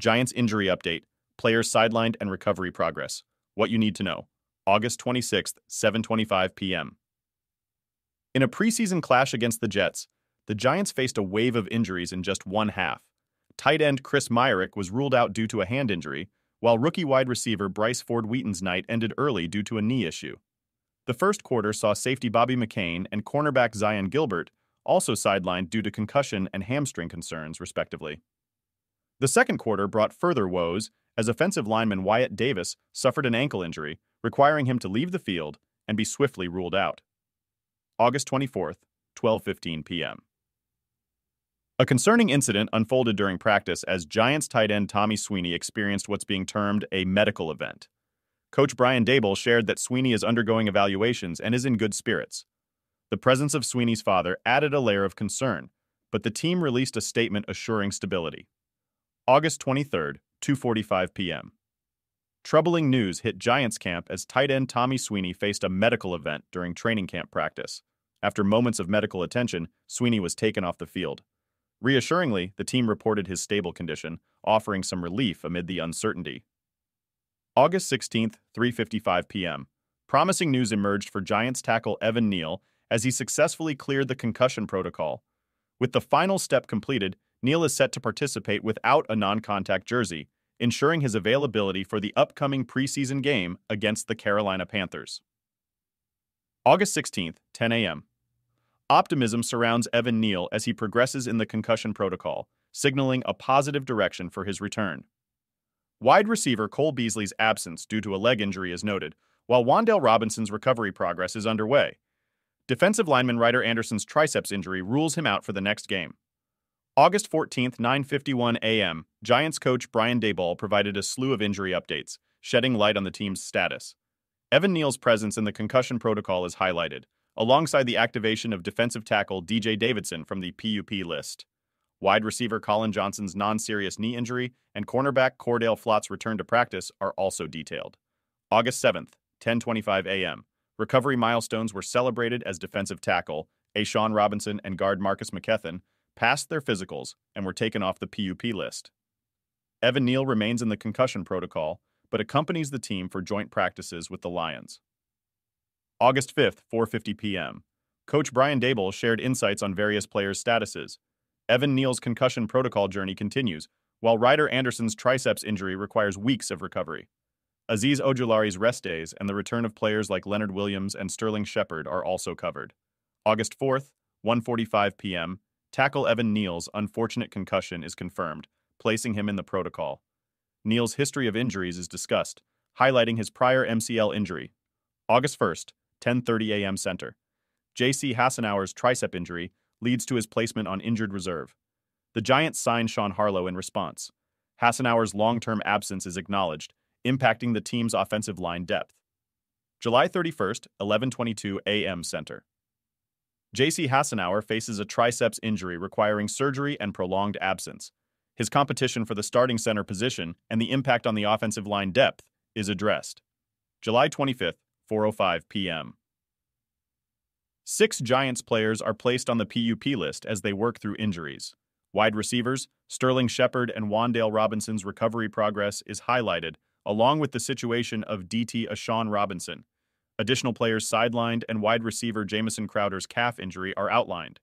Giants injury update, players sidelined and recovery progress. What you need to know. August 26th, 7:25 p.m. In a preseason clash against the Jets, the Giants faced a wave of injuries in just one half. Tight end Chris Myarick was ruled out due to a hand injury, while rookie wide receiver Bryce Ford Wheaton's night ended early due to a knee issue. The first quarter saw safety Bobby McCain and cornerback Zyon Gilbert also sidelined due to concussion and hamstring concerns, respectively. The second quarter brought further woes as offensive lineman Wyatt Davis suffered an ankle injury, requiring him to leave the field and be swiftly ruled out. August 24th, 12:15 p.m. A concerning incident unfolded during practice as Giants tight end Tommy Sweeney experienced what's being termed a medical event. Coach Brian Daboll shared that Sweeney is undergoing evaluations and is in good spirits. The presence of Sweeney's father added a layer of concern, but the team released a statement assuring stability. August 23, 2:45 p.m. Troubling news hit Giants camp as tight end Tommy Sweeney faced a medical event during training camp practice. After moments of medical attention, Sweeney was taken off the field. Reassuringly, the team reported his stable condition, offering some relief amid the uncertainty. August 16, 3:55 p.m. Promising news emerged for Giants tackle Evan Neal as he successfully cleared the concussion protocol. With the final step completed, Neal is set to participate without a non-contact jersey, ensuring his availability for the upcoming preseason game against the Carolina Panthers. August 16th, 10 a.m. Optimism surrounds Evan Neal as he progresses in the concussion protocol, signaling a positive direction for his return. Wide receiver Cole Beasley's absence due to a leg injury is noted, while Wan'Dale Robinson's recovery progress is underway. Defensive lineman Ryder Anderson's triceps injury rules him out for the next game. August 14th, 9:51 a.m. Giants coach Brian Daboll provided a slew of injury updates, shedding light on the team's status. Evan Neal's presence in the concussion protocol is highlighted, alongside the activation of defensive tackle DJ Davidson from the PUP list. Wide receiver Collin Johnson's non-serious knee injury and cornerback Cordale Flott's return to practice are also detailed. August 7th, 10:25 a.m. Recovery milestones were celebrated as defensive tackle A'Shawn Robinson and guard Marcus McKethan passed their physicals and were taken off the PUP list. Evan Neal remains in the concussion protocol, but accompanies the team for joint practices with the Lions. August 5th, 4:50 p.m. Coach Brian Daboll shared insights on various players' statuses. Evan Neal's concussion protocol journey continues, while Ryder Anderson's triceps injury requires weeks of recovery. Azeez Ojulari's rest days and the return of players like Leonard Williams and Sterling Shepard are also covered. August 4th, 1:45 p.m. Tackle Evan Neal's unfortunate concussion is confirmed, placing him in the protocol. Neal's history of injuries is discussed, highlighting his prior MCL injury. August 1st, 10:30 a.m. center. J.C. Hassenauer's tricep injury leads to his placement on injured reserve. The Giants sign Sean Harlow in response. Hassenauer's long-term absence is acknowledged, impacting the team's offensive line depth. July 31st, 11:22 a.m. center. J.C. Hassenauer faces a triceps injury requiring surgery and prolonged absence. His competition for the starting center position and the impact on the offensive line depth is addressed. July 25th, 4:05 p.m. Six Giants players are placed on the PUP list as they work through injuries. Wide receivers, Sterling Shepard and Wan'Dale Robinson's recovery progress is highlighted, along with the situation of DT A'Shawn Robinson. Additional players sidelined and wide receiver Jamison Crowder's calf injury are outlined.